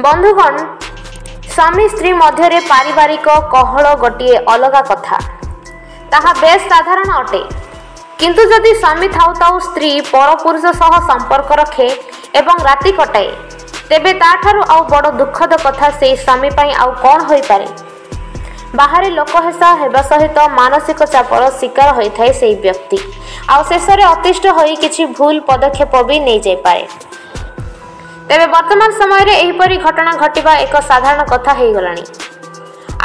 ବନ୍ଧୁଗଣ ସ୍ୱାମୀ ସ୍ତ୍ରୀ ମଧ୍ୟରେ ପାରିବାରିକ କହଳ ଗୋଟିଏ ଅଲଗା କଥା। ତାହା ବେଶ୍ ସାଧାରଣ ଅଟେ। କିନ୍ତୁ ଯଦି ସ୍ୱାମୀ ଥାଉ ଥାଉ ସ୍ତ୍ରୀ ପରପୁରୁଷ ସହ ସମ୍ପର୍କ ରଖେ ଏବଂ ରାତି କଟାଏ ତେବେ ତାଠାରୁ ଆଉ ବଡ଼ ଦୁଃଖଦ କଥା ସେଇ ସ୍ୱାମୀ ପାଇଁ ଆଉ କ'ଣ ହୋଇପାରେ? ବାହାରେ ଲୋକହେସା ହେବା ସହିତ ମାନସିକ ଚାପର ଶିକାର ହୋଇଥାଏ ସେହି ବ୍ୟକ୍ତି। ଆଉ ଶେଷରେ ଅତିଷ୍ଠ ହୋଇ କିଛି ଭୁଲ ପଦକ୍ଷେପ ବି ନେଇଯାଇପାରେ। ତେବେ ବର୍ତ୍ତମାନ ସମୟରେ ଏହିପରି ଘଟଣା ଘଟିବା ଏକ ସାଧାରଣ କଥା ହୋଇଗଲାଣି।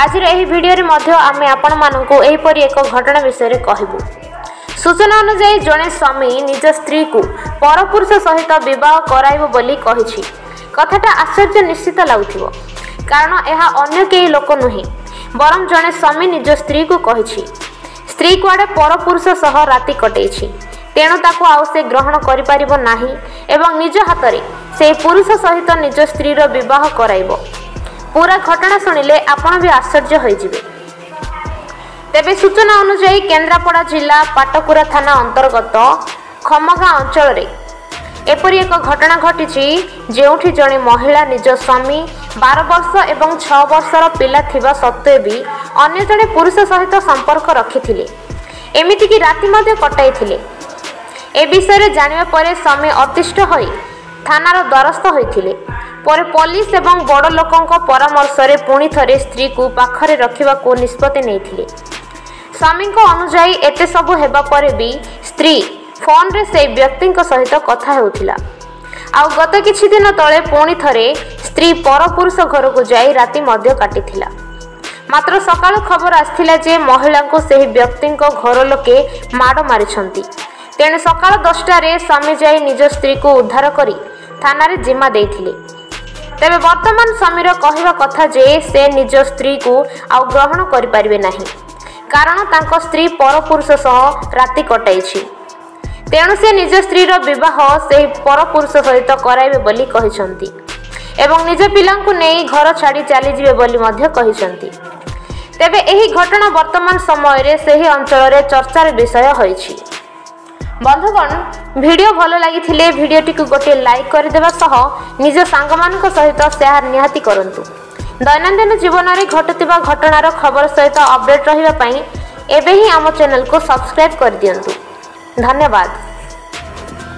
ଆଜିର ଏହି ଭିଡ଼ିଓରେ ମଧ୍ୟ ଆମେ ଆପଣମାନଙ୍କୁ ଏହିପରି ଏକ ଘଟଣା ବିଷୟରେ କହିବୁ। ସୂଚନା ଅନୁଯାୟୀ ଜଣେ ସ୍ୱାମୀ ନିଜ ସ୍ତ୍ରୀକୁ ପରପୁରୁଷ ସହିତ ବିବାହ କରାଇବ ବୋଲି କହିଛି। କଥାଟା ଆଶ୍ଚର୍ଯ୍ୟ ନିଶ୍ଚିତ ଲାଗୁଥିବ। କାରଣ ଏହା ଅନ୍ୟ କେହି ଲୋକ ନୁହେଁ ବରଂ ଜଣେ ସ୍ୱାମୀ ନିଜ ସ୍ତ୍ରୀକୁ କହିଛି। ସ୍ତ୍ରୀ କୁଆଡ଼େ ପରପୁରୁଷ ସହ ରାତି କଟେଇଛି। ତେଣୁ ତାକୁ ଆଉ ସେ ଗ୍ରହଣ କରିପାରିବ ନାହିଁ ଏବଂ ନିଜ ହାତରେ ସେହି ପୁରୁଷ ସହିତ ନିଜ ସ୍ତ୍ରୀର ବିବାହ କରାଇବ। ପୁରା ଘଟଣା ଶୁଣିଲେ ଆପଣ ବି ଆଶ୍ଚର୍ଯ୍ୟ ହୋଇଯିବେ। ତେବେ ସୂଚନା ଅନୁଯାୟୀ କେନ୍ଦ୍ରାପଡ଼ା ଜିଲ୍ଲା ପାଟକୁରା ଥାନା ଅନ୍ତର୍ଗତ ଖମଗାଁ ଅଞ୍ଚଳରେ ଏପରି ଏକ ଘଟଣା ଘଟିଛି ଯେଉଁଠି ଜଣେ ମହିଳା ନିଜ ସ୍ୱାମୀ ବାର ବର୍ଷ ଏବଂ ଛଅ ବର୍ଷର ପିଲା ଥିବା ସତ୍ତ୍ୱେ ବି ଅନ୍ୟ ଜଣେ ପୁରୁଷ ସହିତ ସମ୍ପର୍କ ରଖିଥିଲେ। ଏମିତିକି ରାତି ମଧ୍ୟ କଟାଇଥିଲେ। ଏ ବିଷୟରେ ଜାଣିବା ପରେ ସ୍ୱାମୀ ଅତିଷ୍ଠ ହୋଇ ଥାନାର ଦ୍ୱାରସ୍ଥ ହୋଇଥିଲେ ପରେ ପୋଲିସ ଏବଂ ବଡ଼ ଲୋକଙ୍କ ପରାମର୍ଶରେ ପୁଣି ଥରେ ସ୍ତ୍ରୀକୁ ପାଖରେ ରଖିବାକୁ ନିଷ୍ପତ୍ତି ନେଇଥିଲେ। ସ୍ୱାମୀଙ୍କ ଅନୁଯାୟୀ ଏତେ ସବୁ ହେବା ପରେ ବି ସ୍ତ୍ରୀ ଫୋନ୍ରେ ସେହି ବ୍ୟକ୍ତିଙ୍କ ସହିତ କଥା ହେଉଥିଲା। ଆଉ ଗତ କିଛି ଦିନ ତଳେ ପୁଣି ଥରେ ସ୍ତ୍ରୀ ପରପୁରୁଷ ଘରକୁ ଯାଇ ରାତି ମଧ୍ୟ କାଟିଥିଲା। ମାତ୍ର ସକାଳୁ ଖବର ଆସିଥିଲା ଯେ ମହିଳାଙ୍କୁ ସେହି ବ୍ୟକ୍ତିଙ୍କ ଘର ଲୋକେ ମାଡ଼ ମାରିଛନ୍ତି। ତେଣୁ ସକାଳ ଦଶଟାରେ ସ୍ୱାମୀ ଯାଇ ନିଜ ସ୍ତ୍ରୀକୁ ଉଦ୍ଧାର କରି ଥାନାରେ ଜିମା ଦେଇଥିଲେ। ତେବେ ବର୍ତ୍ତମାନ ସ୍ୱାମୀର କହିବା କଥା ଯେ ସେ ନିଜ ସ୍ତ୍ରୀକୁ ଆଉ ଗ୍ରହଣ କରିପାରିବେ ନାହିଁ। କାରଣ ତାଙ୍କ ସ୍ତ୍ରୀ ପରପୁରୁଷ ସହ ରାତି କଟାଇଛି। ତେଣୁ ସେ ନିଜ ସ୍ତ୍ରୀର ବିବାହ ସେହି ପରପୁରୁଷ ସହିତ କରାଇବେ ବୋଲି କହିଛନ୍ତି ଏବଂ ନିଜ ପିଲାଙ୍କୁ ନେଇ ଘର ଛାଡ଼ି ଚାଲିଯିବେ ବୋଲି ମଧ୍ୟ କହିଛନ୍ତି। ତେବେ ଏହି ଘଟଣା ବର୍ତ୍ତମାନ ସମୟରେ ସେହି ଅଞ୍ଚଳରେ ଚର୍ଚ୍ଚାର ବିଷୟ ହୋଇଛି। বন্ধুগণ, ভিডিও ভালো লাগিলে ভিডিওটিকে গোটিয়ে লাইক করিদেবা সহ নিজ সাংগমানক সহিত সেয়ার নিহাতি করন্তু দৈনন্দিন জীবনরে ঘটুଥିବା ঘটনার খবর সহিত অপডেট রহিবা পাই এবে হি আম চ্যানেলকু সাবস্ক্রাইব করে দিয়ন্তু ধন্যবাদ